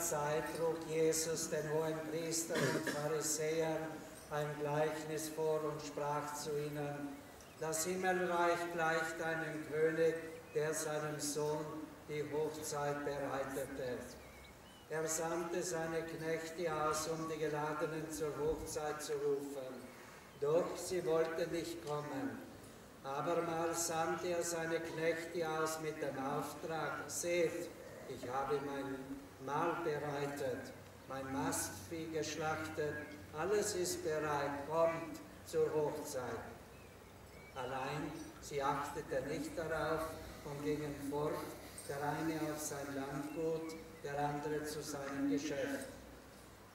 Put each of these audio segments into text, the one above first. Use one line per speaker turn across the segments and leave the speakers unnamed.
Zeit trug Jesus den hohen Priestern und Pharisäern ein Gleichnis vor und sprach zu ihnen, das Himmelreich gleicht einem König, der seinem Sohn die Hochzeit bereitete. Er sandte seine Knechte aus, um die Geladenen zur Hochzeit zu rufen. Doch sie wollten nicht kommen. Abermals sandte er seine Knechte aus mit dem Auftrag, seht, ich habe mein Mahl bereitet, mein Mastvieh geschlachtet, alles ist bereit, kommt zur Hochzeit. Allein sie achteten nicht darauf und gingen fort, der eine auf sein Landgut, der andere zu seinem Geschäft.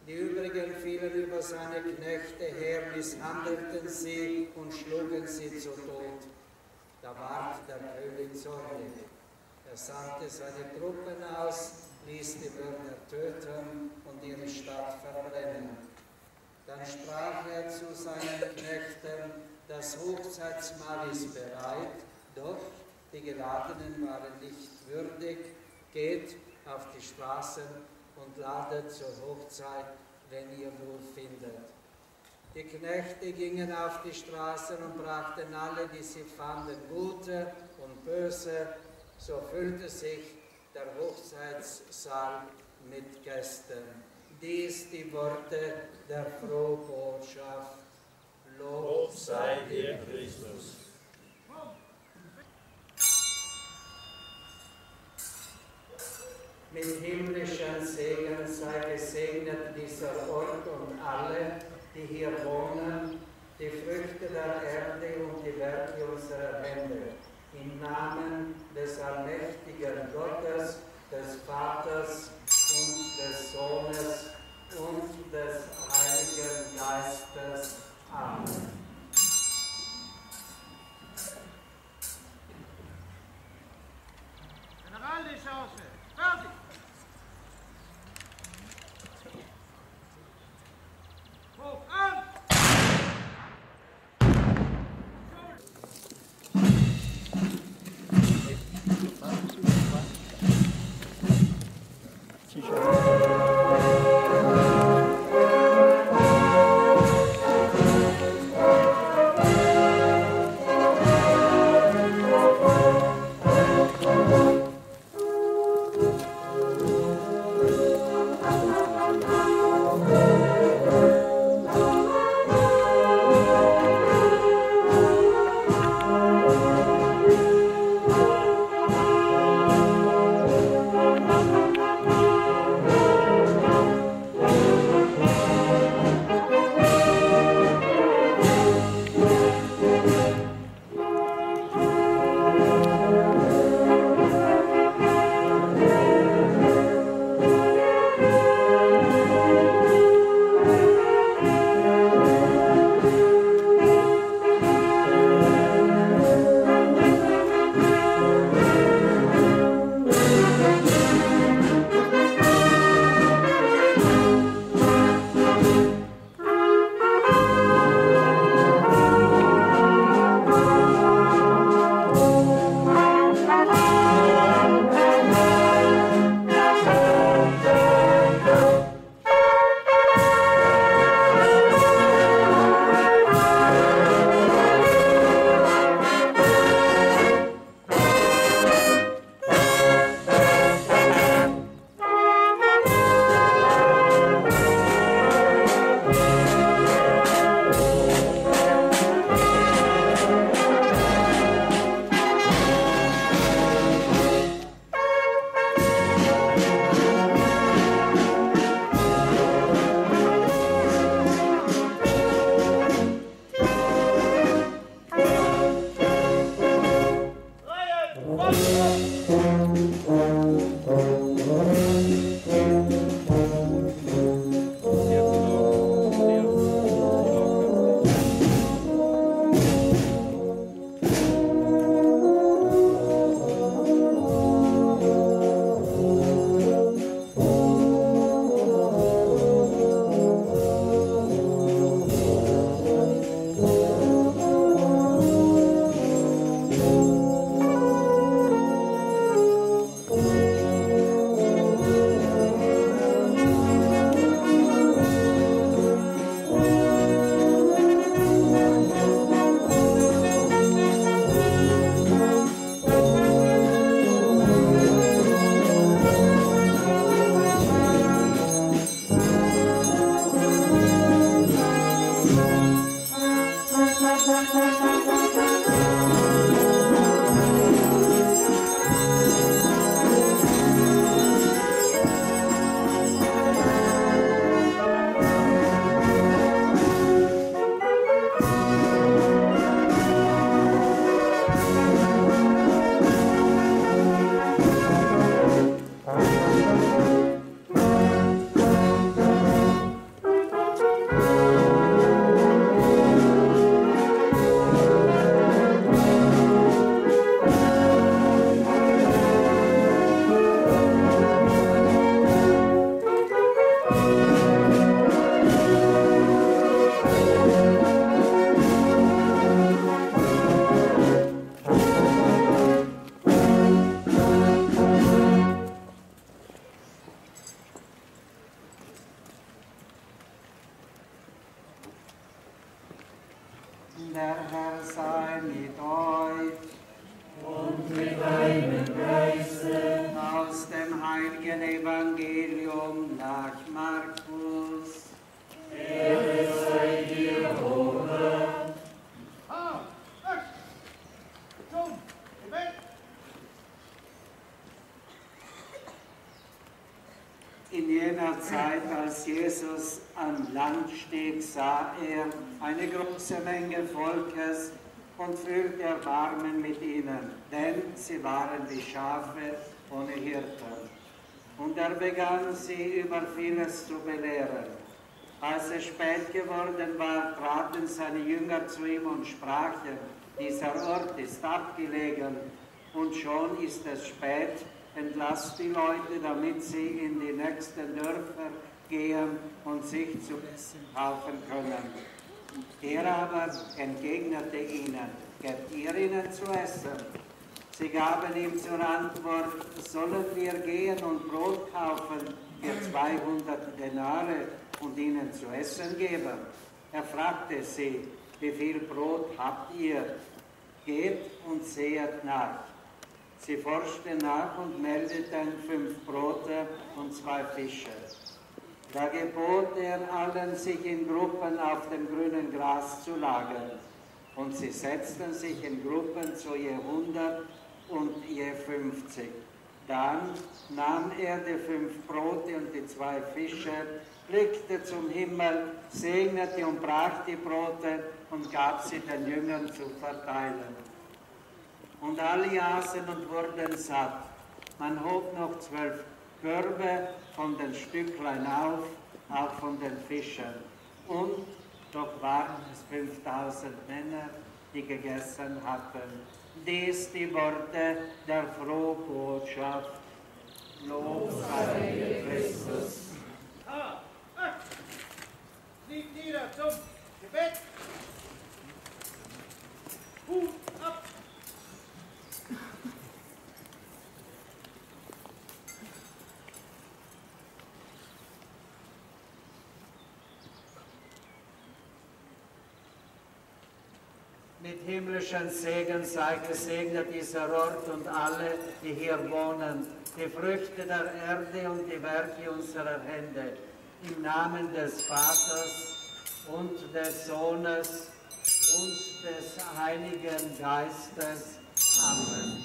Die übrigen fielen über seine Knechte her, misshandelten sie und schlugen sie zu Tod. Da ward der König zornig. Er sandte seine Truppen aus, ließ die Bürger töten und ihre Stadt verbrennen. Dann sprach er zu seinen Knechten, das Hochzeitsmahl ist bereit, doch die Geladenen waren nicht würdig. Geht auf die Straßen und ladet zur Hochzeit, wenn ihr nur findet. Die Knechte gingen auf die Straßen und brachten alle, die sie fanden, gute und böse. So füllte sich der Hochzeitssaal mit Gästen. Dies die Worte der Frohbotschaft.
Lob sei dir, Christus.
Mit himmlischen Segen sei gesegnet dieser Ort und alle, die hier wohnen, die Früchte der Erde und die Werke unserer Hände. Im Namen des allmächtigen Gottes, des Vaters und des Sohnes und des Heiligen Geistes. Amen.
General des Hauses,
Zeit, als Jesus an Land stieg, sah er eine große Menge Volkes und fühlte Erbarmen mit ihnen, denn sie waren wie Schafe ohne Hirten. Und er begann sie über vieles zu belehren. Als es spät geworden war, traten seine Jünger zu ihm und sprachen, dieser Ort ist abgelegen und schon ist es spät, entlasst die Leute, damit sie in die nächsten Dörfer gehen und sich zu kaufen können. Er aber entgegnete ihnen, gebt ihr ihnen zu essen? Sie gaben ihm zur Antwort, sollen wir gehen und Brot kaufen für 200 Denare und ihnen zu essen geben? Er fragte sie, wie viel Brot habt ihr? Geht und sehet nach. Sie forschten nach und meldeten fünf Brote und zwei Fische. Da gebot er allen, sich in Gruppen auf dem grünen Gras zu lagern. Und sie setzten sich in Gruppen zu je hundert und je fünfzig. Dann nahm er die fünf Brote und die zwei Fische, blickte zum Himmel, segnete und brach die Brote und gab sie den Jüngern zu verteilen. Und alle aßen und wurden satt. Man hob noch zwölf Körbe von den Stücklein auf, auch von den Fischen. Und doch waren es 5000 Männer, die gegessen hatten. Dies die Worte der Frohbotschaft. Lob sei dir, Christus.
Ah, Ösch. Kniet nieder zum Gebet. Hut ab.
Mit himmlischen Segen sei gesegnet dieser Ort und alle, die hier wohnen, die Früchte der Erde und die Werke unserer Hände. Im Namen des Vaters und des Sohnes und des Heiligen Geistes. Amen.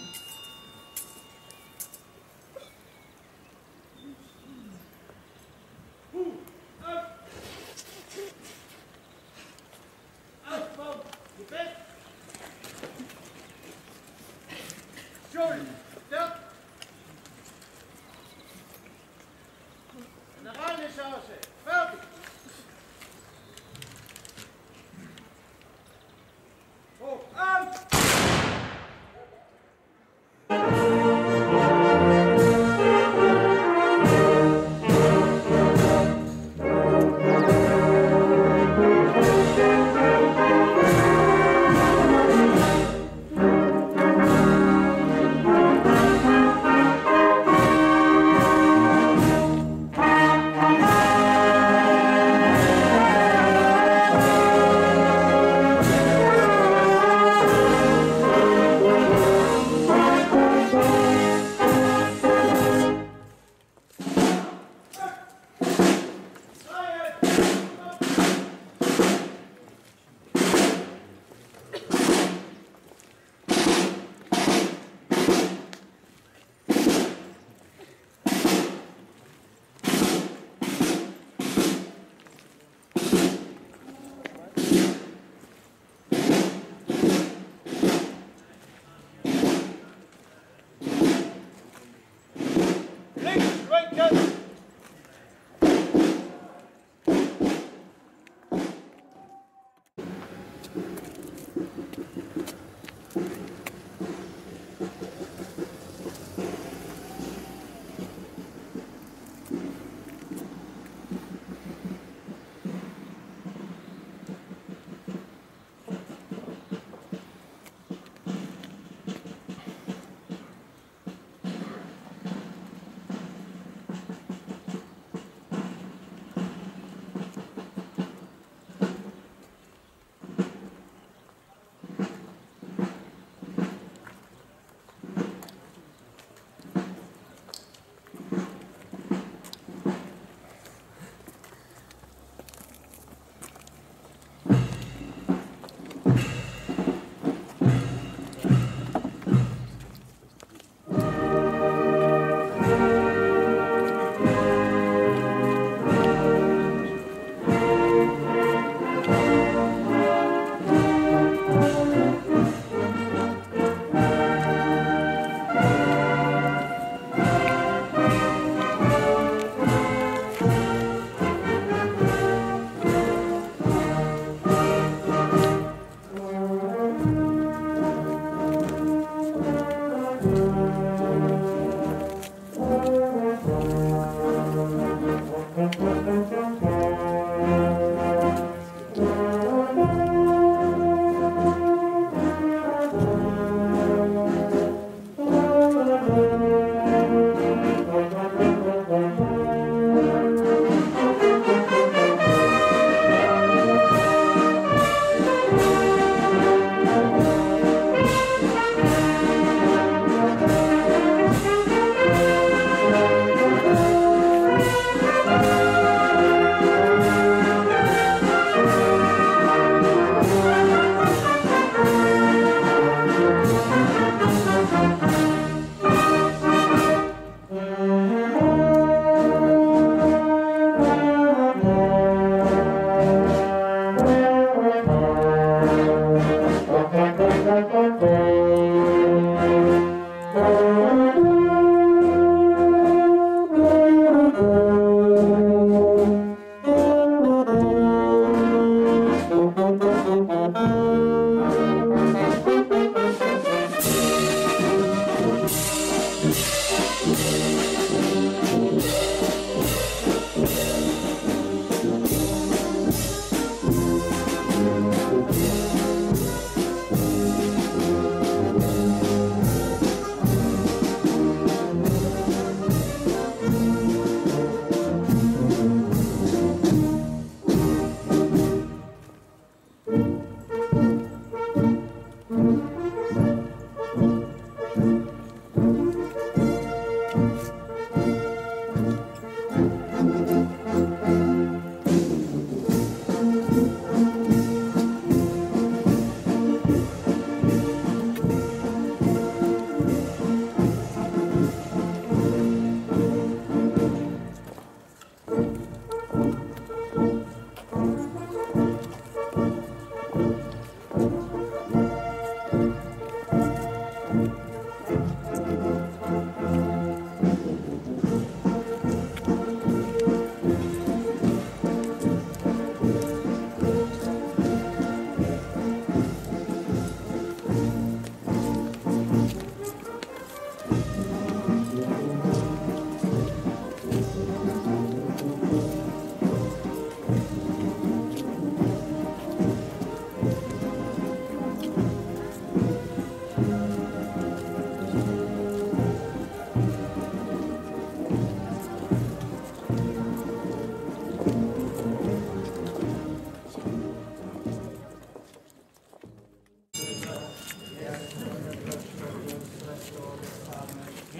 Música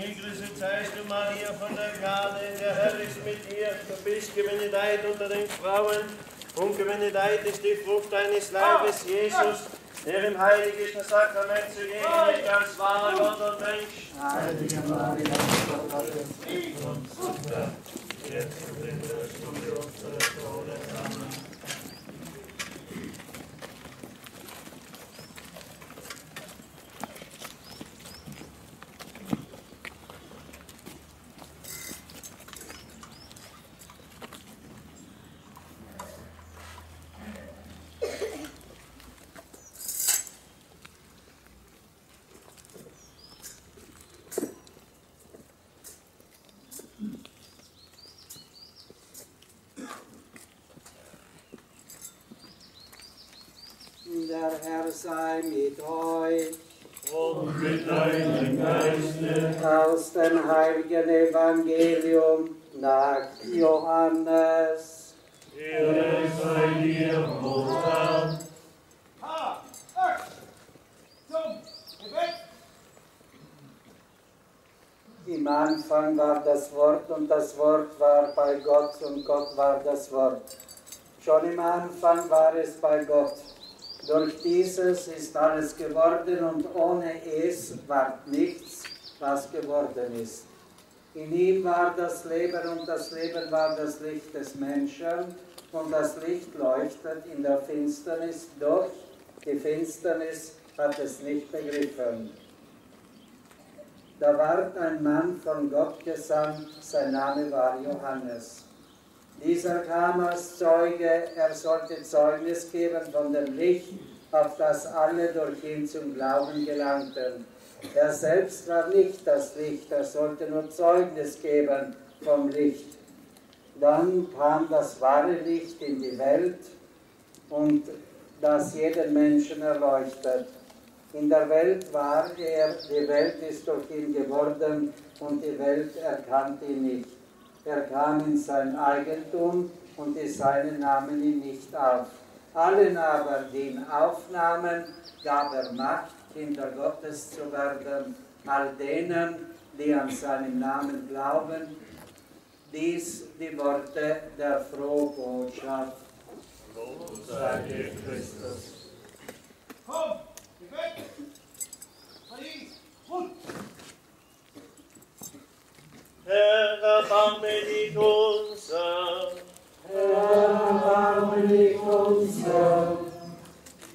Gegrüßet seist du, Maria von der Gnade, der Herr ist mit dir.
Du bist gebenedeit unter den Frauen und gebenedeit ist die Frucht deines Leibes, oh, Jesus, der im heiligen Sakrament zu zugegen ist als wahrer oh. Gott und Mensch.
Heilige Maria, Mutter Gottes, mit uns,
jetzt und in der
Herr sei mit euch.
Und mit deinem Geiste.
Aus dem heiligen Evangelium nach Johannes.
Ehre sei dir, o Herr.
Im Anfang war das Wort und das Wort war bei Gott und Gott war das Wort. Schon im Anfang war es bei Gott. Durch dieses ist alles geworden und ohne es war nichts, was geworden ist. In ihm war das Leben und das Leben war das Licht des Menschen und das Licht leuchtet in der Finsternis, doch die Finsternis hat es nicht begriffen. Da ward ein Mann von Gott gesandt, sein Name war Johannes. Dieser kam als Zeuge, er sollte Zeugnis geben von dem Licht, auf das alle durch ihn zum Glauben gelangten. Er selbst war nicht das Licht, er sollte nur Zeugnis geben vom Licht. Dann kam das wahre Licht in die Welt und das jeden Menschen erleuchtet. In der Welt war er, die Welt ist durch ihn geworden und die Welt erkannte ihn nicht. Er kam in sein Eigentum und die Seinen nahmen ihn nicht auf. Allen aber, die ihn aufnahmen, gab er Macht, Kinder Gottes zu werden, all denen, die an seinen Namen glauben. Dies die Worte der Frohbotschaft.
Lob sei dir, Christus.
Komm!
Herr, erbarme dich unser.
Erbarme dich unser,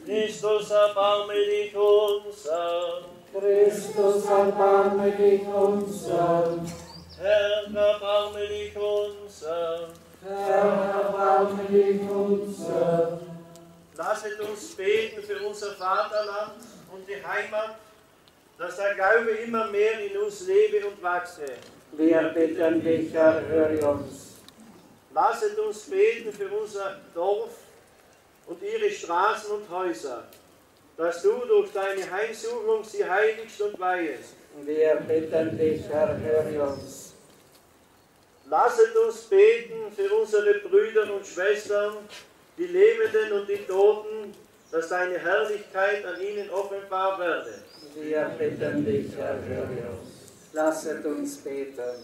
Christus, erbarme dich unser.
Christus, erbarme dich unser,
Herr, erbarme dich unser.
Herr, erbarme dich unser.
Lasset uns beten für unser Vaterland und die Heimat, dass der Glaube immer mehr in uns lebe und wachse.
Wir bitten dich, Herr, höre uns.
Lasset uns beten für unser Dorf und ihre Straßen und Häuser, dass du durch deine Heimsuchung sie heiligst und weihest.
Wir bitten dich, Herr, höre uns.
Lasset uns beten für unsere Brüder und Schwestern, die Lebenden und die Toten, dass deine Herrlichkeit an ihnen offenbar werde.
Wir bitten dich, Herr, höre uns. Lasset uns beten.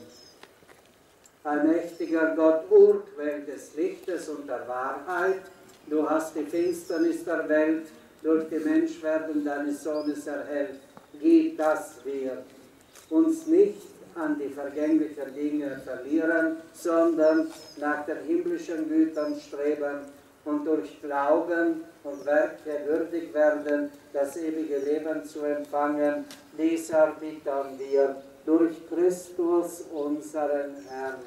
Allmächtiger Gott, Urquell des Lichtes und der Wahrheit, du hast die Finsternis der Welt durch die Menschwerden deines Sohnes erhellt. Gib, dass wir uns nicht an die vergänglichen Dinge verlieren, sondern nach den himmlischen Gütern streben und durch Glauben und Werke würdig werden, das ewige Leben zu empfangen. Dies erbitten wir durch Christus, unseren Herrn.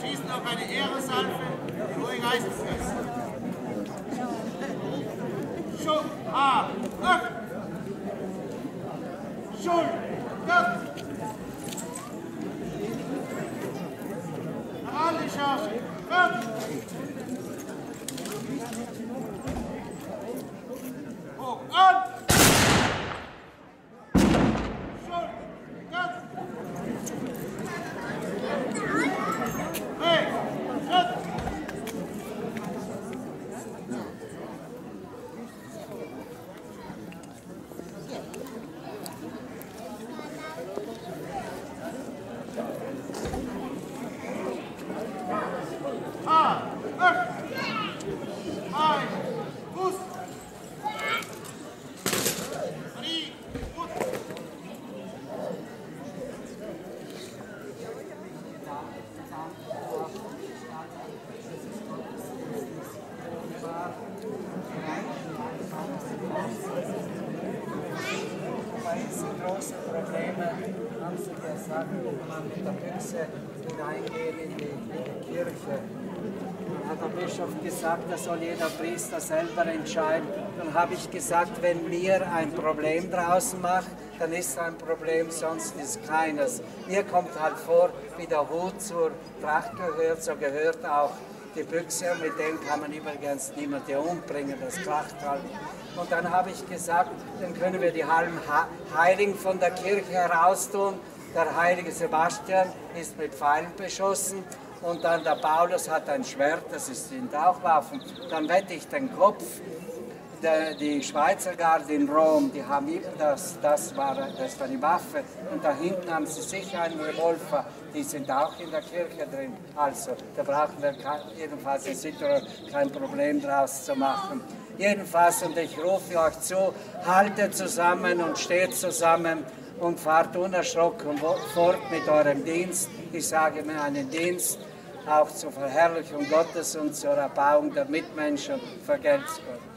Schießen auf eine Ehresalve, Hohe Geistesfest. Schul, A, Ach. Schul, Gott. Alle Charge, Gott. Hoch, an. Schul, Gott. Hey, Schritt. A, Ach. Ein, Fuß. Marie, gut.
Bei diesen großen Problemen haben sie gesagt, kann man mit der Büchse hineingehen in die, in die Kirche. Dann hat der Bischof gesagt, das soll jeder Priester selber entscheiden. Dann habe ich gesagt, wenn mir ein Problem draußen macht, dann ist ein Problem, sonst ist keines. Mir kommt halt vor, wie der Hut zur Tracht gehört, so gehört auch die Büchse mit dem kann man übrigens niemanden umbringen, das kracht halt. Und dann habe ich gesagt, dann können wir die halben Heiligen von der Kirche heraustun. Der heilige Sebastian ist mit Pfeilen beschossen und dann der Paulus hat ein Schwert, das ist sind auch Waffen. Dann wette ich den Kopf. Die Schweizer Garde in Rom, die haben eben das, das war, das war die Waffe und da hinten haben sie sicher einen Revolver, die sind auch in der Kirche drin. Also, da brauchen wir jedenfalls in Südtirol kein Problem draus zu machen. Jedenfalls, und ich rufe euch zu, haltet zusammen und steht zusammen und fahrt unerschrocken fort mit eurem Dienst. Ich sage mir einen Dienst auch zur Verherrlichung Gottes und zur Erbauung der Mitmenschen. Vergelt's Gott.